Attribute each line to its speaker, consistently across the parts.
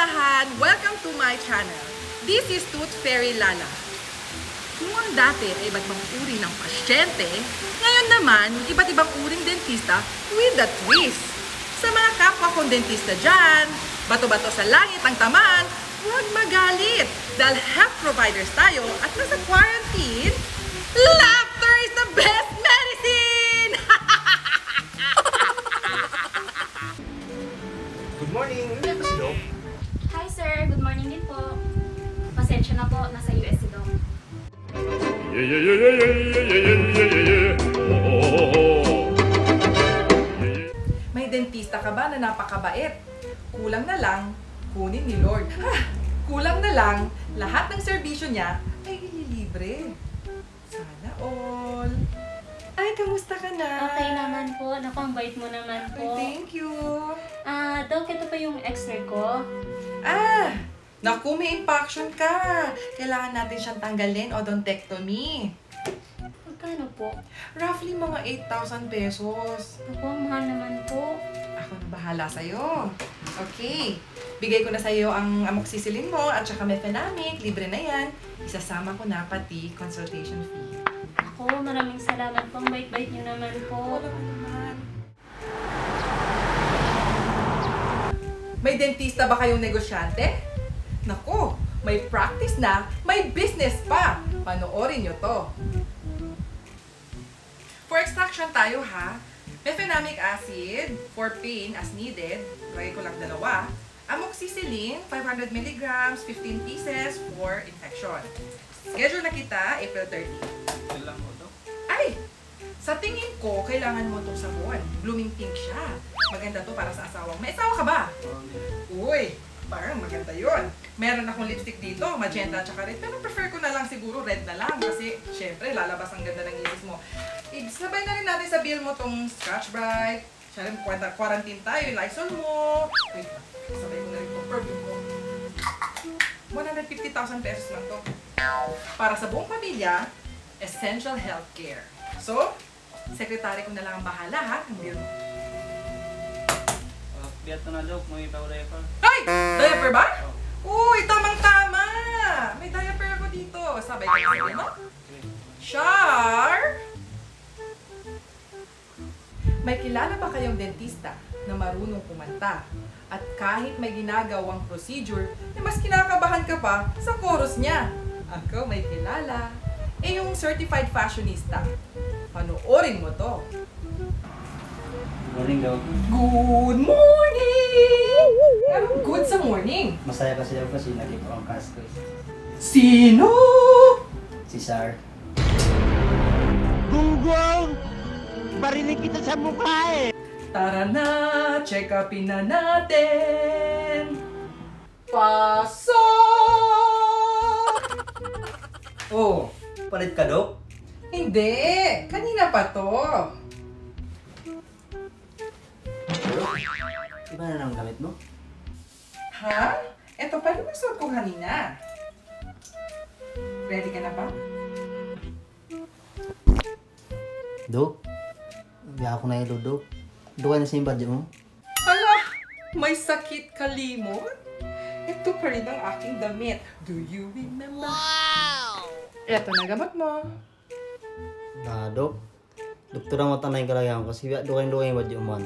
Speaker 1: kamustahan? Welcome to my channel. This is Tooth Fairy Lala. Kung ang dati ay iba't ibang uri ng pasyente, ngayon naman, iba't ibang uring dentista with a twist. Sa mga kapwa kong dentista dyan, bato-bato sa langit ang tamaan, huwag magalit. Dahil health providers tayo at nasa quarantine, laughter is the best medicine!
Speaker 2: Good morning! Nandiyan ba?
Speaker 3: Sir, good morning din po. Pasensya na po, nasa US si Doc.
Speaker 4: Yeah, yeah, yeah, yeah, yeah, yeah, yeah, yeah, yeah, yeah. Oh, oh, oh. Yeah, yeah.
Speaker 1: May dentista ka ba na napakabait? Kulang na lang, kunin ni Lord. Ha! Kulang na lang, lahat ng serbisyo niya ay ililibre. Sana all. Ay, kamusta ka na?
Speaker 3: Okay naman po, naku, ang bait mo naman
Speaker 1: Ay,
Speaker 3: po.
Speaker 1: thank you.
Speaker 3: Ah, Doc, ito pa yung x-ray ko.
Speaker 1: Ah, naku, may impaction ka. Kailangan natin siyang tanggalin, odontectomy.
Speaker 3: Magkano po?
Speaker 1: Roughly mga 8,000 pesos.
Speaker 3: Naku, ang mahal naman po.
Speaker 1: Ako na bahala sa'yo. Okay. Bigay ko na sa'yo ang amoxicillin mo at saka mefenamic. Libre na yan. Isasama ko na pati consultation fee.
Speaker 3: Ako, maraming salamat po. Bait-bait niyo naman po.
Speaker 1: May dentista ba kayong negosyante? Nako, may practice na, may business pa. Panoorin nyo to. For extraction tayo ha. Mefenamic acid for pain as needed. Lagay ko lang dalawa. Amoxicillin, 500 mg, 15 pieces for infection. Schedule na kita, April 30.
Speaker 2: Ilan mo to?
Speaker 1: Ay! Sa tingin ko, kailangan mo itong sabon. Blooming pink siya. Maganda to para sa asawang. May asawa ka ba? Uy! Parang maganda yon. Meron akong lipstick dito, magenta at saka red. Pero prefer ko na lang siguro red na lang kasi syempre lalabas ang ganda ng iris mo. Sabay na rin natin sa bill mo tong Scotch Brite. Syempre, quarantine tayo, yung Lysol mo. Wait sabay ko na rin itong perfume mo. 150,000 pesos lang to. Para sa buong pamilya, essential healthcare. So, sekretary ko na lang ang bahala ha, ng bill mo.
Speaker 2: Biyato na Doc, may pawalay pa.
Speaker 1: Ay! Diaper ba? Uy, tamang-tama! May diaper ako dito. Sabay ka sa mo? Char! May kilala ba kayong dentista na marunong kumanta? At kahit may ginagawang procedure, eh mas kinakabahan ka pa sa chorus niya. Ako may kilala. Eh yung certified fashionista. Panoorin mo to.
Speaker 5: Morning daw.
Speaker 1: Good morning! Anong good sa morning?
Speaker 5: Masaya kasi daw kasi nakita ko ang cast ko.
Speaker 1: Sino?
Speaker 5: Si Sar.
Speaker 6: Gunggong! Barinig kita sa mukha eh!
Speaker 1: Tara na, check upin na natin. Pasok!
Speaker 5: Oh, palit ka, Dok?
Speaker 1: Hindi, kanina pa to.
Speaker 5: Dok, iba na lang gamit mo?
Speaker 1: Ha? Ito pa rin ang suot ko kanina. Ready ka na ba?
Speaker 5: Dok, hindi ako na ilo, Dok. Doon na sa yung budget mo?
Speaker 1: Hala, may sakit kalimot? Ito pa rin ang aking damit. Do you remember? Wow! Ito na gamot mo.
Speaker 5: Ah, Dok. Doktor ang matanay kalagayan ko kasi doon yung budget mo.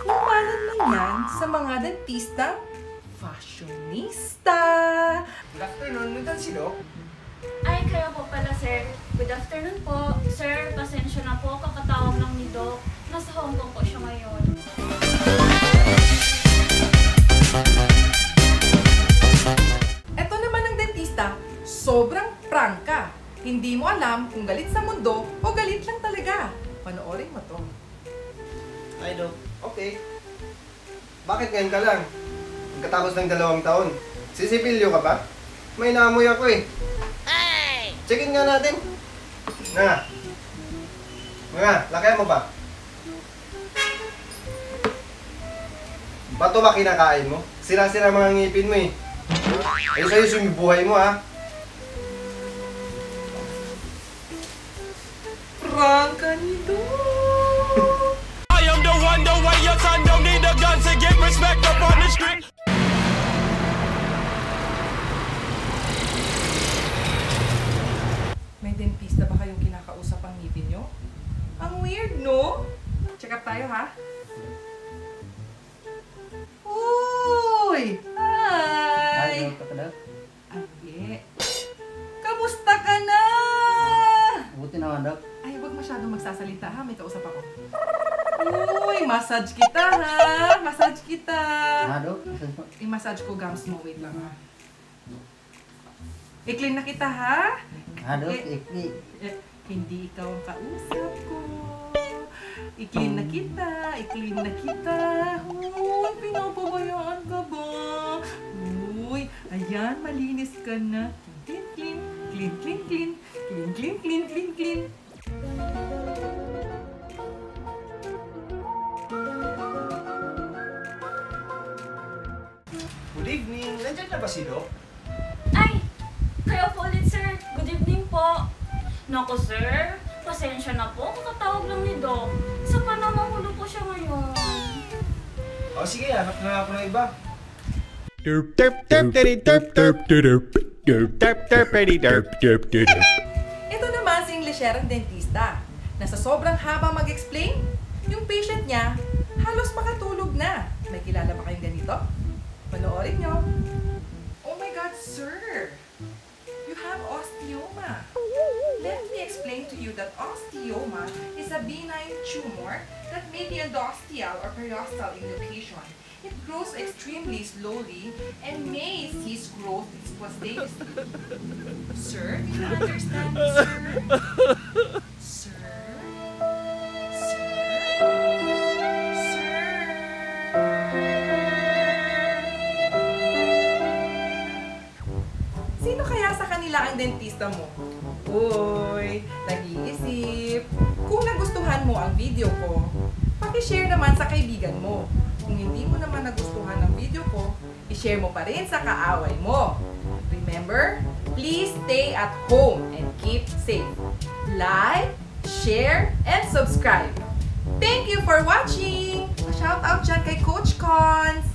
Speaker 1: Kumalan lang yan sa mga dentista, fashionista.
Speaker 2: Good afternoon, nandiyan si Doc?
Speaker 3: Ay, kayo po pala sir. Good afternoon po. Sir, pasensya na po. Kakatawag lang ni Doc. Nasa Hong Kong po siya ngayon.
Speaker 1: Hindi mo alam kung galit sa mundo o galit lang talaga. Panoorin mo to.
Speaker 7: Ay, Dok. Okay. Bakit ngayon ka lang? Pagkatapos ng dalawang taon. Sisipilyo ka ba? May naamoy ako eh. Hey! Checkin nga natin. Nga. Nga, lakayan mo ba? Bato ba kinakain mo? Sira-sira mga ngipin mo eh. Ay sa'yo sumibuhay mo Bang
Speaker 1: ka nito.
Speaker 6: I am the one, the way your son don't need a gun to get respect up on the street.
Speaker 1: May dentista ba kayong kinakausap ang ngipin nyo? Ang weird, no? Check up tayo, ha? Uy! Hi! Hi,
Speaker 5: ka na?
Speaker 1: Ah, Kamusta ka na?
Speaker 5: Buti na, Dok
Speaker 1: huwag masyadong magsasalita ha, may kausap ako. Uy, massage kita
Speaker 5: ha! Massage kita! Hado?
Speaker 1: I-massage ko gums mo, wait lang ha. I-clean na kita ha?
Speaker 5: Hado?
Speaker 1: I-clean. Hindi ikaw ang kausap ko. I-clean na kita, i-clean na kita. Uy, pinapabayaan ka ba? Uy, ayan, malinis ka na. Clean, clean, clean, clean, clean, clean, clean, clean.
Speaker 2: Si Doc?
Speaker 3: Ay! Kayo po ulit, sir. Good evening po. Naku, sir. Pasensya na po. Kakatawag lang ni Doc. Sa panamahulo po siya ngayon.
Speaker 2: O sige, hanap na ako ng iba.
Speaker 4: Derp derp derp derp derp derp derp derp derp derp derp derp derp
Speaker 1: Ito naman si Inglesyerang dentista na sa sobrang haba mag-explain, yung patient niya halos makatulog na. May kilala ba kayong ganito? Panoorin nyo. Sir! You have osteoma. Let me explain to you that osteoma is a benign tumor that may be endosteal or periostal in location. It grows extremely slowly and may cease growth spontaneously. Sir, do you understand? Sir? Sino kaya sa kanila ang dentista mo? Uy, nag-iisip. Kung nagustuhan mo ang video ko, pakishare naman sa kaibigan mo. Kung hindi mo naman nagustuhan ang video ko, i-share mo pa rin sa kaaway mo. Remember, please stay at home and keep safe. Like, share, and subscribe. Thank you for watching! Shout out dyan kay Coach Cons!